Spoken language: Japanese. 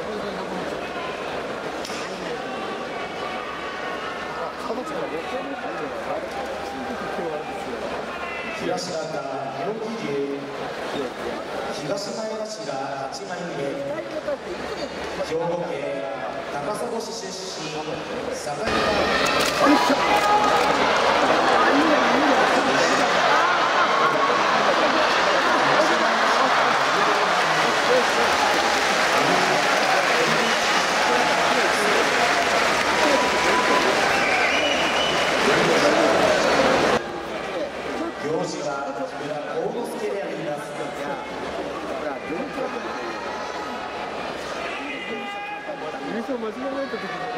東方妙義東兵庫県高砂市出身坂井ん優勝間違えないときに